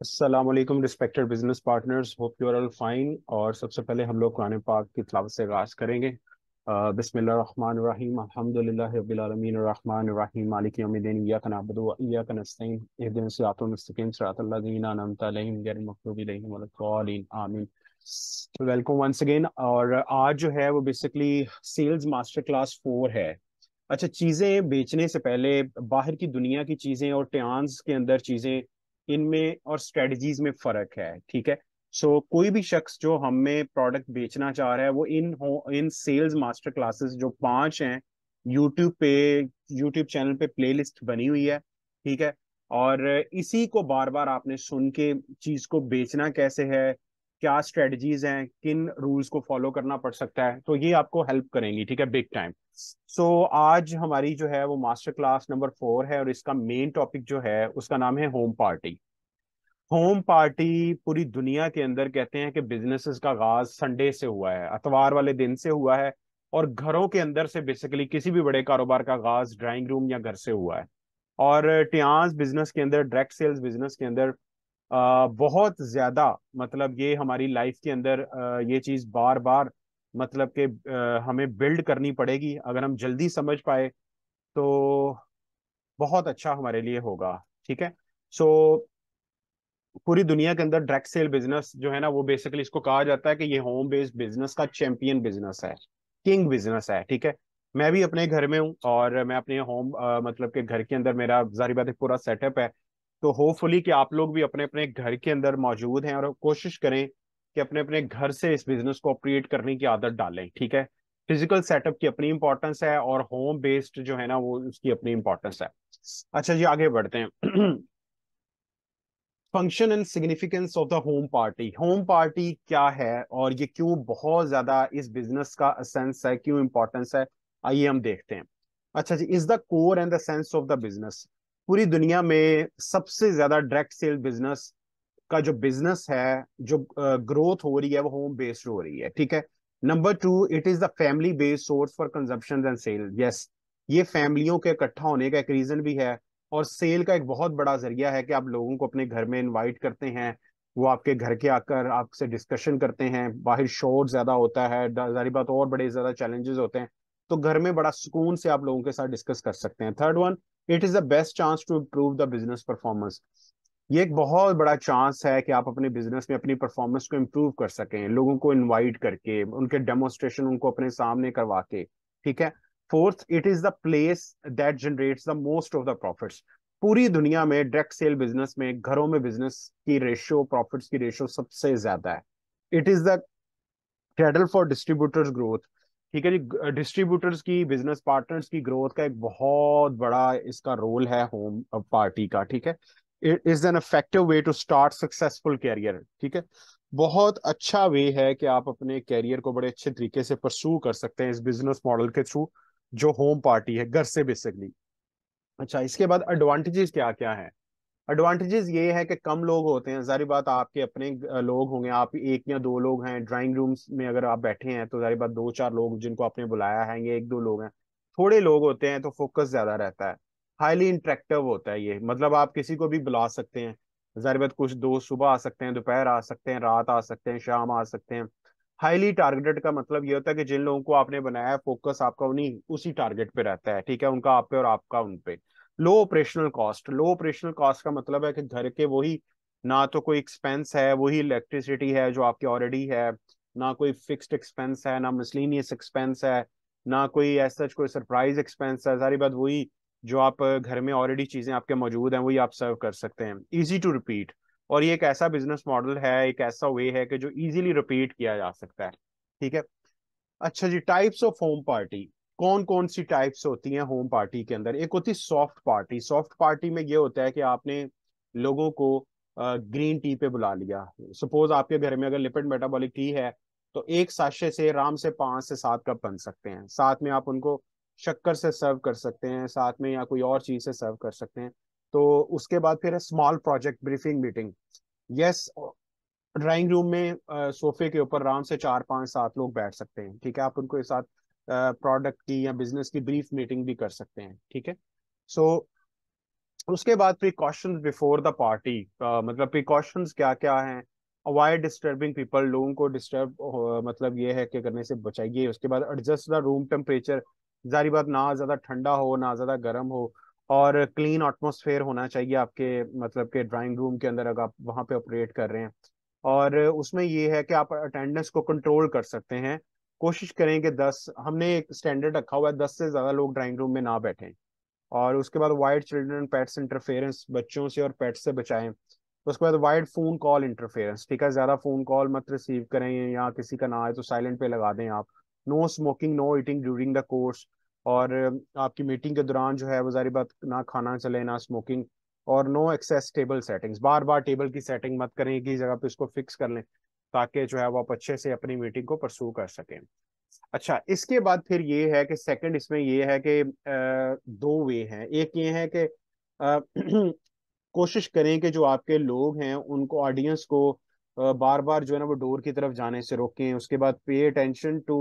Aslam respected business partners hope you are all fine और सबसे पहले हम लोग कुरान पाक की तलावत से आगाज़ करेंगे। और आज जो है वो basically sales master class four है। अच्छा चीज़ें बेचने से पहले बाहर की दुनिया की चीज़ें और ट्यान्स के अंदर चीज़ें इनमें और स्ट्रेटजीज में फ़र्क है ठीक है? सो so, कोई भी शख्स जो हमें प्रोडक्ट बेचना चाह रहा है वो इन हो इन सेल्स मास्टर क्लासेस जो पाँच हैं यूट्यूब पे यूट्यूब चैनल पे प्लेलिस्ट बनी हुई है ठीक है? और इसी को बार बार आपने सुन के चीज़ को बेचना कैसे है क्या स्ट्रेटजीज हैं किन रूल्स को फॉलो करना पड़ सकता है तो ये आपको हेल्प करेंगी ठीक है? बिग टाइम सो so, आज हमारी जो है वो मास्टर क्लास नंबर फोर है और इसका मेन टॉपिक जो है उसका नाम है होम पार्टी होम पार्टी पूरी दुनिया के अंदर कहते हैं कि बिजनेसेस का आगाज़ संडे से हुआ है अतवार वाले दिन से हुआ है और घरों के अंदर से बेसिकली किसी भी बड़े कारोबार का आगाज़ ड्राइंग रूम या घर से हुआ है. और टियाज बिज़नेस के अंदर डायरेक्ट सेल्स बिज़नेस के अंदर आ, बहुत ज़्यादा मतलब ये हमारी लाइफ के अंदर आ, ये चीज़ बार बार मतलब कि हमें बिल्ड करनी पड़ेगी अगर हम जल्दी समझ पाए तो बहुत अच्छा हमारे लिए होगा ठीक है? सो so, पूरी दुनिया के अंदर डायरेक्ट सेल बिज़नेस जो है ना वो बेसिकली इसको कहा जाता है कि ये होम बेस्ड बिज़नेस का चैंपियन बिज़नेस है किंग बिज़नेस है ठीक है? मैं भी अपने घर में हूँ और मैं अपने होम मतलब के घर के अंदर मेरा जारी बात पूरा सेटअप है। तो होपफुली कि आप लोग भी अपने अपने घर के अंदर मौजूद हैं और कोशिश करें कि अपने अपने घर से इस बिज़नेस को ऑपरेट करने की आदत डालें, ठीक है? फ़िज़िकल सेटअप की अपनी इंपॉर्टेंस है और होम बेस्ड जो है ना, वो उसकी अपनी इंपॉर्टेंस है। अच्छा जी, आगे बढ़ते हैं। Function and significance of the home party home party क्या है और ये क्यों बहुत ज़्यादा इस बिज़नेस का सेंस है, क्यों इंपॉर्टेंस है, आइए हम देखते हैं। अच्छा जी is the core and the sense of the business पूरी दुनिया में सबसे ज़्यादा डायरेक्ट सेल बिज़नेस का जो बिज़नेस है, जो ग्रोथ हो रही है, वो होम बेस्ड हो रही है, ठीक है? Number two it is the family based source for consumption and sale yes ये फैमिलियों के इकट्ठा होने का एक रीजन भी है और सेल का एक बहुत बड़ा ज़रिया है कि आप लोगों को अपने घर में इनवाइट करते हैं, वो आपके घर के आकर आपसे डिस्कशन करते हैं, बाहर शोर ज़्यादा होता है जारी बात और बड़े ज़्यादा चैलेंजेस होते हैं तो घर में बड़ा सुकून से आप लोगों के साथ डिस्कस कर सकते हैं। Third one it is the best chance to improve the business performance ये एक बहुत बड़ा चांस है कि आप अपने बिज़नेस में अपनी परफॉर्मेंस को इम्प्रूव कर सकें, लोगों को इनवाइट करके, उनके डेमोस्ट्रेशन उनको अपने सामने करवा के, ठीक है? Fourth it is the place that generates the most of the profits पूरी दुनिया में डायरेक्ट सेल बिज़नेस में, घरों में बिज़नेस की रेशियो प्रॉफिट्स की रेशियो सबसे ज़्यादा है। It is the for distributors growth ठीक है जी डिस्ट्रीब्यूटर्स की बिज़नेस पार्टनर्स की ग्रोथ का एक बहुत बड़ा इसका रोल है होम पार्टी का, ठीक है? Is an effective way to start successful career ठीक है? बहुत अच्छा वे है कि आप अपने कैरियर को बड़े अच्छे तरीके से परसू कर सकते हैं इस बिज़नेस मॉडल के थ्रू जो होम पार्टी है, घर से बेसिकली अच्छा इसके बाद एडवांटेजेस क्या क्या है? एडवांटेजेस ये है कि कम लोग होते हैं। जारी बात, आपके अपने लोग होंगे। आप एक या दो लोग हैं ड्राइंग रूम्स में अगर आप बैठे हैं तो जारी बात, दो चार लोग जिनको आपने बुलाया है ये एक दो लोग हैं। थोड़े लोग होते हैं तो फोकस ज़्यादा रहता है। हाईली इंटरेक्टिव होता है ये। मतलब आप किसी को भी बुला सकते हैं। जारी बात कुछ दोस्त सुबह आ सकते हैं, दोपहर आ सकते हैं, रात आ सकते हैं, शाम आ सकते हैं। हाईली टारगेटेड का मतलब ये होता है कि जिन लोगों को आपने बनाया है फोकस आपका उन्हीं, उसी टारगेट पे रहता है, ठीक है? उनका, आप पे और आपका उन पे। Low operational cost low operational cost का मतलब है कि घर के वही, ना तो कोई एक्सपेंस है, वही इलेक्ट्रिसिटी है जो आपकी ऑलरेडी है, ना कोई फिक्स्ड एक्सपेंस है, ना मिसलिनियस एक्सपेंस है, ना कोई ऐसा कोई सरप्राइज़ एक्सपेंस है। सारी बात वही जो आप घर में ऑलरेडी चीज़ें आपके मौजूद हैं, वही आप सर्व कर सकते हैं। इजी टू रिपीट और ये एक ऐसा बिज़नेस मॉडल है, एक ऐसा वे है कि जो इजीली रिपीट किया जा सकता है। ठीक है? अच्छा जी टाइप्स ऑफ़ होम पार्टी कौन कौन सी टाइप्स होती हैं होम पार्टी के अंदर? एक होती सॉफ्ट पार्टी सॉफ्ट पार्टी में ये होता है कि आपने लोगों को ग्रीन टी पे बुला लिया। सपोज़ आपके घर में अगर लिपिड मेटाबॉलिक टी है तो एक साशे से आराम से पाँच से सात कप बन सकते हैं। साथ में आप उनको शक्कर से सर्व कर सकते हैं साथ में या कोई और चीज़ से सर्व कर सकते हैं। तो उसके बाद फिर है small project briefing meeting yes drawing room में सोफे के ऊपर आराम से चार पाँच सात लोग बैठ सकते हैं ठीक है? आप उनको साथ प्रोडक्ट की या बिज़नेस की ब्रीफ मीटिंग भी कर सकते हैं ठीक है? सो so, उसके बाद प्रिकॉशन बिफोर द पार्टी मतलब प्रिकॉशंस क्या क्या हैं? अवॉइड डिस्टर्बिंग पीपल लोगों को डिस्टर्ब मतलब ये है कि करने से बचाइए। उसके बाद एडजस्ट द रूम टेम्परेचर जारी बात, ना ज़्यादा ठंडा हो, ना ज़्यादा गर्म हो और क्लीन एटमोसफेयर होना चाहिए आपके मतलब के ड्राइंग रूम के अंदर अगर आप वहाँ पे ऑपरेट कर रहे हैं। और उसमें ये है कि आप अटेंडेंस को कंट्रोल कर सकते हैं। कोशिश करें कि दस, हमने एक स्टैंडर्ड रखा हुआ है, दस से ज़्यादा लोग ड्राइंग रूम में ना बैठें। और उसके बाद वाइड चिल्ड्रन पेट्स इंटरफेरेंस बच्चों से और पेट्स से बचाएँ। उसके बाद वाइड फ़ोन कॉल इंटरफेरेंस ठीक है? ज़्यादा फ़ोन कॉल मत रिसीव करें, या किसी का ना आए तो साइलेंट पे लगा दें आप। No smoking no eating during the course और आपकी मीटिंग के दौरान जो है वो जारी बात ना खाना चले, ना स्मोकिंग और नो एक्सेस टेबल सेटिंग्स बार बार टेबल की सेटिंग मत करें, एक ही जगह पे उसको फिक्स कर लें ताकि जो है वो आप अच्छे से अपनी मीटिंग को परसू कर सकें। अच्छा इसके बाद फिर ये है कि सेकंड इसमें ये है कि दो वे हैं। एक ये है कि कोशिश करें कि जो आपके लोग हैं, उनको ऑडियंस को बार बार जो है ना वो डोर की तरफ़ जाने से रोकें। उसके बाद pay attention to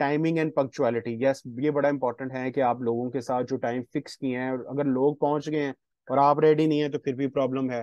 timing and punctuality yes ये बड़ा इंपॉर्टेंट है कि आप लोगों के साथ जो टाइम फिक्स किए हैं अगर लोग पहुँच गए हैं और आप रेडी नहीं है तो फिर भी प्रॉब्लम है।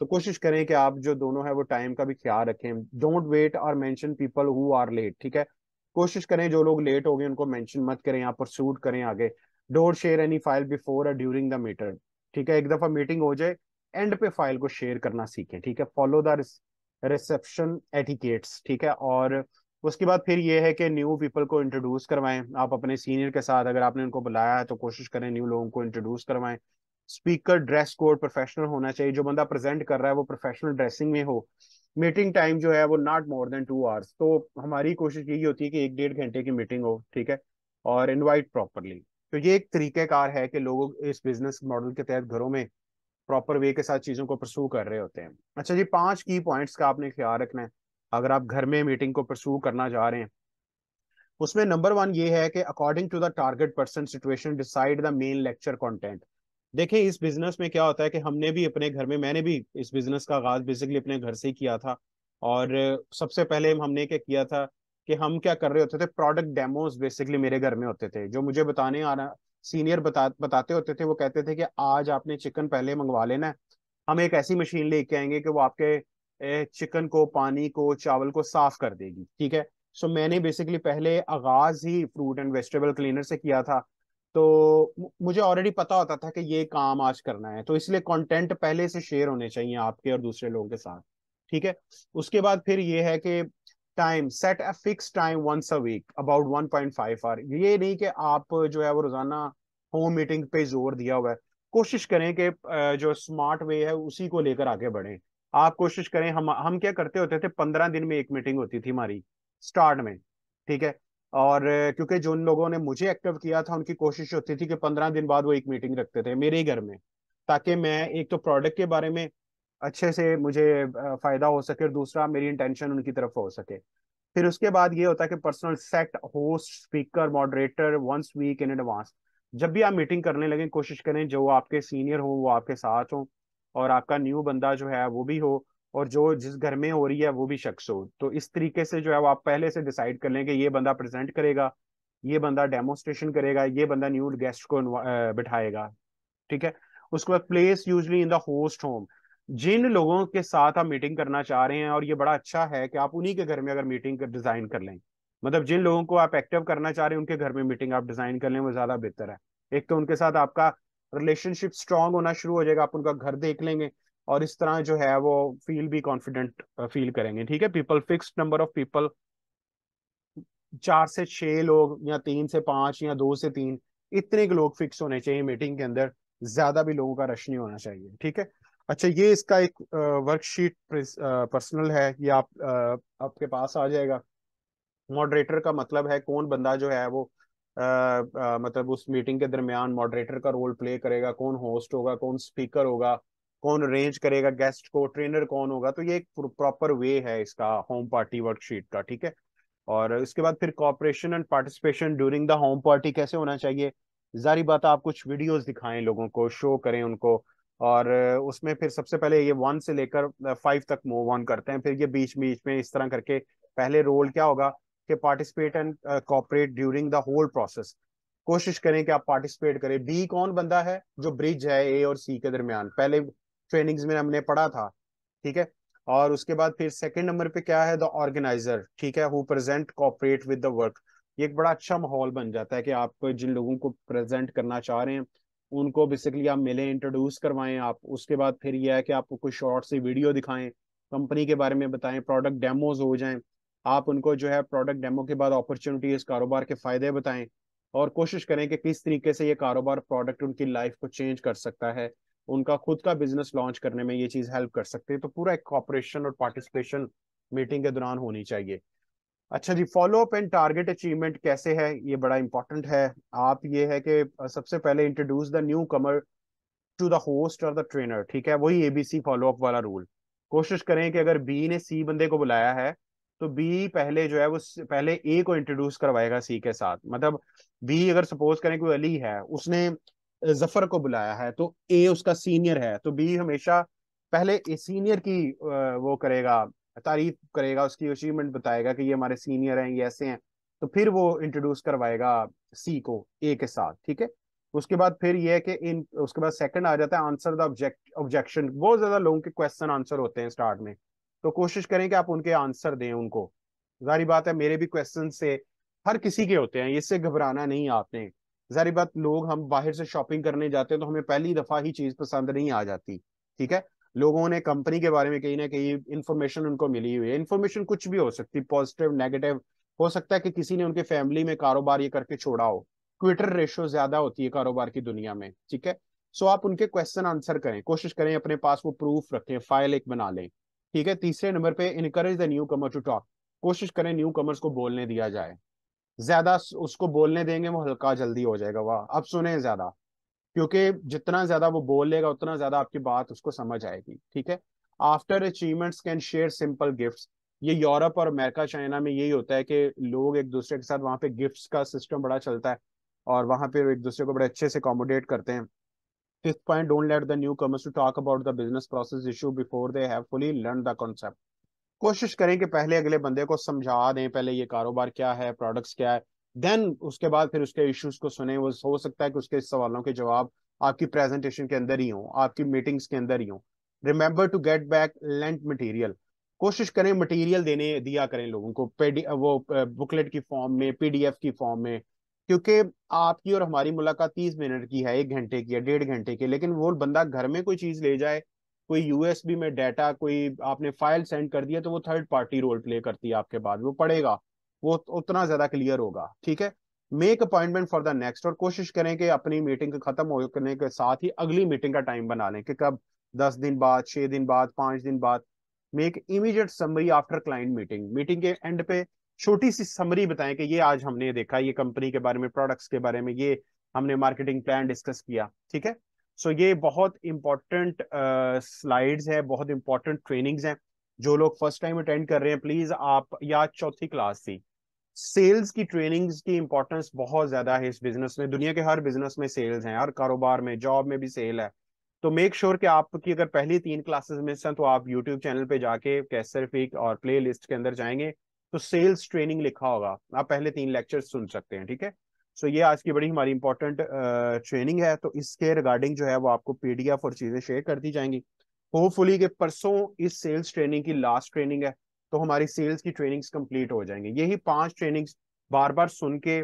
तो कोशिश करें कि आप जो दोनों है, वो टाइम का भी ख्याल रखें। डोंट वेट और mention people who are late ठीक है? कोशिश करें जो लोग लेट हो गए, उनको मेंशन मत करें यहाँ पर सूट करें आगे। Don't share any file before during the meter ठीक है? एक दफ़ा मीटिंग हो जाए एंड पे फ़ाइल को शेयर करना सीखें, ठीक है? फॉलो द रिसेप्शन एटिकेट्स ठीक है? और उसके बाद फिर ये है कि न्यू पीपल को इंट्रोड्यूस करवाएँ। आप अपने सीनियर के साथ अगर आपने उनको बुलाया है तो कोशिश करें न्यू लोगों को इंट्रोड्यूस करवाएँ। स्पीकर ड्रेस कोड प्रोफेशनल होना चाहिए। जो बंदा प्रेजेंट कर रहा है, वो प्रोफेशनल ड्रेसिंग में हो। मीटिंग टाइम जो है, वो not more than two hours तो हमारी कोशिश यही होती है कि एक डेढ़ घंटे की मीटिंग हो, ठीक है? और इनवाइट प्रॉपरली तो ये एक तरीकेकार है कि लोग इस बिज़नेस मॉडल के तहत घरों में प्रॉपर वे के साथ चीज़ों को प्रसू कर रहे होते हैं। अच्छा जी, पाँच की पॉइंट्स का आपने ख्याल रखना है। अगर आप घर में मीटिंग को परसू करना चाह रहे हैं, उसमें नंबर वन ये है कि according to the target person situation decide the main lecture content देखिए इस बिज़नेस में क्या होता है कि हमने भी अपने घर में, मैंने भी इस बिज़नेस का आगाज़ बेसिकली अपने घर से ही किया था। और सबसे पहले हमने क्या किया था कि हम क्या कर रहे होते थे? प्रोडक्ट डेमोज बेसिकली मेरे घर में होते थे। जो मुझे बताने आना सीनियर बता, बताते होते थे, वो कहते थे कि आज आपने चिकन पहले मंगवा लेना है। हम एक ऐसी मशीन लेके आएँगे कि वो आपके चिकन को, पानी को, चावल को साफ़ कर देगी, ठीक है? सो मैंने बेसिकली पहले आगाज़ ही फ्रूट एंड वेजिटेबल क्लीनर से किया था। तो मुझे ऑलरेडी पता होता था कि ये काम आज करना है। तो इसलिए कंटेंट पहले से शेयर होने चाहिए आपके और दूसरे लोगों के साथ, ठीक है? उसके बाद फिर ये है कि time set a fix time once a week about 1.5 hour ये नहीं कि आप जो है वो रोज़ाना होम मीटिंग पे ज़ोर दिया हुआ है। कोशिश करें कि जो स्मार्ट वे है उसी को लेकर आगे बढ़े। आप कोशिश करें, हम हम क्या करते होते थे, पंद्रह दिन में एक मीटिंग होती थी हमारी, स्टार्ट में, ठीक है? और क्योंकि जिन लोगों ने मुझे एक्टिव किया था, उनकी कोशिश होती थी कि पंद्रह दिन बाद वो एक मीटिंग रखते थे, मेरे ही घर में, ताकि मैं एक तो प्रोडक्ट के बारे में अच्छे से मुझे फ़ायदा हो सके और दूसरा मेरी इंटेंशन उनकी तरफ़ हो सके। फिर उसके बाद ये होता है कि personal set, host, speaker, moderator, once week in advance, जब भी आप मीटिंग करने लगे, कोशिश करें, जो आपके सीनियर हो, वो आपके साथ हो और आपका न्यू बंदा जो है वो भी हो और जो जिस घर में हो रही है वो भी शख्स हो। तो इस तरीके से जो है वो आप पहले से डिसाइड कर लें कि ये बंदा प्रेजेंट करेगा, ये बंदा डेमोस्ट्रेशन करेगा, ये बंदा न्यू गेस्ट को बिठाएगा, ठीक है? उसके बाद place usually in the host home. जिन लोगों के साथ आप मीटिंग करना चाह रहे हैं और ये बड़ा अच्छा है कि आप उन्हीं के घर में अगर मीटिंग डिज़ाइन कर लें। मतलब जिन लोगों को आप एक्टिव करना चाह रहे हैं उनके घर में मीटिंग आप डिज़ाइन कर लें, वो ज़्यादा बेहतर है। एक तो उनके साथ आपका रिलेशनशिप स्ट्रांग होना शुरू हो जाएगा, आप उनका घर देख लेंगे और इस तरह जो है वो फील भी कॉन्फिडेंट फील करेंगे, ठीक है? People fix number of people चार से छह लोग या तीन से पाँच या दो से तीन, इतने लोग फिक्स होने चाहिए मीटिंग के अंदर, ज़्यादा भी लोगों का रश नहीं होना चाहिए, ठीक है? अच्छा ये इसका एक वर्कशीट पर्सनल है, ये आप आपके पास आ जाएगा। मॉडरेटर का मतलब है कौन बंदा जो है वो आ, मतलब उस मीटिंग के दरमियान मॉडरेटर का रोल प्ले करेगा कौन होस्ट होगा कौन स्पीकर होगा कौन अरेंज करेगा गेस्ट को ट्रेनर कौन होगा तो ये एक प्रॉपर वे है इसका होम पार्टी वर्कशीट का ठीक है? और इसके बाद फिर cooperation and participation during the home party कैसे होना चाहिए? जारी बात आप कुछ वीडियोस दिखाएँ लोगों को शो करें उनको और उसमें फिर सबसे पहले ये वन से लेकर फाइव तक मूव ऑन करते हैं फिर ये बीच बीच में इस तरह करके पहले रोल क्या होगा? कि participate and cooperate during the whole process कोशिश करें कि आप पार्टिसिपेट करें। बी कौन बंदा है जो ब्रिज है ए और सी के दरमियान? पहले ट्रेनिंग्स में हमने पढ़ा था, ठीक है? और उसके बाद फिर सेकंड नंबर पे क्या है? द ऑर्गेनाइजर ठीक है? Who present cooperate with the work ये एक बड़ा अच्छा माहौल बन जाता है कि आप जिन लोगों को प्रेजेंट करना चाह रहे हैं, उनको बेसिकली आप मिले इंट्रोड्यूस करवाएँ आप। उसके बाद फिर यह है कि आपको कोई शॉर्ट सी वीडियो दिखाएँ कंपनी के बारे में बताएँ प्रोडक्ट डेमोज हो जाएँ। आप उनको जो है प्रोडक्ट डेमो के बाद अपॉर्चुनिटी इस कारोबार के फ़ायदे बताएँ और कोशिश करें कि किस तरीके से ये कारोबार प्रोडक्ट उनकी लाइफ को चेंज कर सकता है, उनका खुद का बिज़नेस लॉन्च करने में ये चीज़ हेल्प कर सकते हैं। तो पूरा एक कॉपरेशन और पार्टिसिपेशन मीटिंग के दौरान होनी चाहिए। अच्छा जी follow up and target achievement कैसे है? ये बड़ा इंपॉर्टेंट है। आप ये है कि सबसे पहले introduce the new comer to the host और द ट्रेनर ठीक है? वही एबीसी फॉलो अप वाला रूल कोशिश करें कि अगर बी ने सी बंदे को बुलाया है तो बी पहले जो है वो पहले ए को इंट्रोड्यूस करवाएगा सी के साथ। मतलब बी अगर सपोज़ करें कोई अली है, उसने ज़फ़र को बुलाया है तो ए उसका सीनियर है तो बी हमेशा पहले ए सीनियर की वो करेगा, तारीफ़ करेगा, उसकी अचीवमेंट बताएगा कि ये हमारे सीनियर हैं, ये ऐसे हैं तो फिर वो इंट्रोड्यूस करवाएगा सी को ए के साथ, ठीक है? उसके बाद फिर ये है कि इन, उसके बाद सेकंड आ जाता है आंसर द ऑब्जेक्ट ऑब्जेक्शन बहुत ज़्यादा लोगों के क्वेश्चन आंसर होते हैं स्टार्ट में। तो कोशिश करें कि आप उनके आंसर दें उनको। जारी बात है, मेरे भी क्वेश्चन से हर किसी के होते हैं, इससे घबराना नहीं आपने। जारी बात, लोग हम बाहर से शॉपिंग करने जाते हैं तो हमें पहली दफ़ा ही चीज़ पसंद नहीं आ जाती, ठीक है? लोगों ने कंपनी के बारे में कहीं ना कहीं इन्फॉर्मेशन उनको मिली हुई है। इन्फॉर्मेशन कुछ भी हो सकती है पॉजिटिव नेगेटिव हो सकता है कि किसी ने उनके फैमिली में कारोबार ये करके छोड़ा हो। ट्विटर रेशो ज़्यादा होती है कारोबार की दुनिया में, ठीक है? सो आप उनके क्वेश्चन आंसर करें, कोशिश करें अपने पास वो प्रूफ रखें फ़ाइल एक बना लें। ठीक है, तीसरे नंबर पे encourage the new comer to talk कोशिश करें न्यू कमर्स को बोलने दिया जाए। ज़्यादा उसको बोलने देंगे, वो हल्का जल्दी हो जाएगा। वाह, अब सुने ज़्यादा। क्योंकि जितना ज़्यादा वो बोल लेगा, उतना ज़्यादा आपकी बात उसको समझ आएगी। ठीक है? After achievements can share simple gifts ये यूरोप और अमेरिका, चाइना में यही होता है कि लोग एक दूसरे के साथ वहाँ पे गिफ्ट्स का सिस्टम बड़ा चलता है और वहाँ पे एक दूसरे को बड़े अच्छे से अकोमोडेट करते हैं। Fifth point, don't let the newcomers to talk about the business process issue before they have fully learned the concept. कोशिश करें कि पहले अगले बंदे को समझा दें पहले ये कारोबार क्या है प्रोडक्ट्स क्या है देन उसके बाद फिर उसके इश्यूज़ को सुने। वो हो सकता है कि उसके सवालों के जवाब आपकी प्रेजेंटेशन के अंदर ही हो आपकी मीटिंग्स के अंदर ही हो। Remember to get back lent material कोशिश करें मटेरियल देने दिया करें लोगों को। वो बुकलेट की फॉर्म में पीडीएफ की फॉर्म में क्योंकि आपकी और हमारी मुलाकात तीस मिनट की है, एक घंटे की है, डेढ़ घंटे की लेकिन वो बंदा घर में कोई चीज़ ले जाए, कोई यूएसबी में डाटा कोई आपने फ़ाइल सेंड कर दिया तो वो थर्ड पार्टी रोल प्ले करती है आपके बाद, वो पढ़ेगा, वो उतना ज़्यादा क्लियर होगा, ठीक है? Make appointment for the next और कोशिश करें कि अपनी मीटिंग खत्म होने के साथ ही अगली मीटिंग का टाइम बना लें कि कब? दस दिन बाद, छह दिन बाद, पाँच दिन बाद। Make immediate summary after client meeting meeting के एंड पे छोटी सी समरी बताएँ कि ये आज हमने देखा ये कंपनी के बारे में प्रोडक्ट्स के बारे में ये हमने मार्केटिंग प्लान डिस्कस किया ठीक है? सो so, ये बहुत इंपॉर्टेंट स्लाइड्स है बहुत इंपॉर्टेंट ट्रेनिंग्स हैं जो लोग फ़र्स्ट टाइम अटेंड कर रहे हैं प्लीज़ आप या चौथी क्लास थी सेल्स की ट्रेनिंग्स की इंपॉर्टेंस बहुत ज़्यादा है इस बिज़नेस में दुनिया के हर बिज़नेस में सेल्स हैं हर कारोबार में जॉब में भी सेल है। तो मेक श्योर sure कि आपकी अगर पहली तीन क्लासेस मिस हैं तो आप यूट्यूब चैनल पे जाके फिक और प्ले लिस्ट के अंदर जाएँगे तो सेल्स ट्रेनिंग लिखा होगा। आप पहले तीन लेक्चर सुन सकते हैं, ठीक है? सो ये आज की बड़ी हमारी इंपॉर्टेंट ट्रेनिंग है तो इसके रिगार्डिंग जो है वो आपको पीडीएफ और चीज़ें शेयर कर दी जाएँगी। होपफुली के परसों इस सेल्स ट्रेनिंग की लास्ट ट्रेनिंग है तो हमारी सेल्स की ट्रेनिंग्स कंप्लीट हो जाएँगे। यही पाँच ट्रेनिंग्स बार बार सुन के,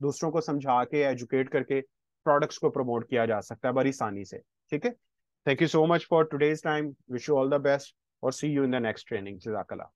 दूसरों को समझा के एजुकेट करके प्रोडक्ट्स को प्रमोट किया जा सकता है, बड़ी आसानी से, ठीक है? Thank you so much for today's time wish you all the best और see you in the next training जजाकला